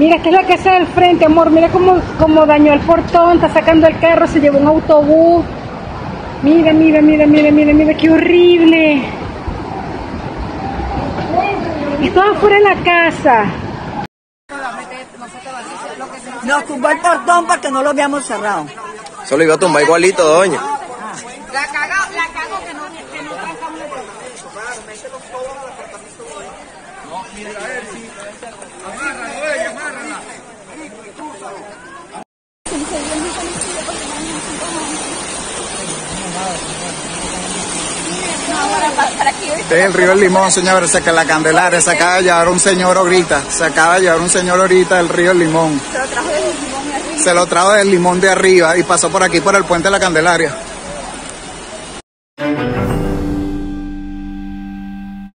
Mira, esta es la casa del frente, amor. Mira cómo, cómo dañó el portón, está sacando el carro, se llevó un autobús. Mira, mira, mira, mira, mira, mira, qué horrible. Esto afuera de la casa. Nos tumbó el portón porque no lo habíamos cerrado. Solo iba a tumbar igualito, doña. La cagó, la cagó que no, que no trancamos el el río El Limón, señores, que la Candelaria se acaba de llevar un señor ahorita, se acaba de llevar un señor ahorita del río El Limón. Se lo trajo del Limón de arriba y pasó por aquí por el puente de la Candelaria.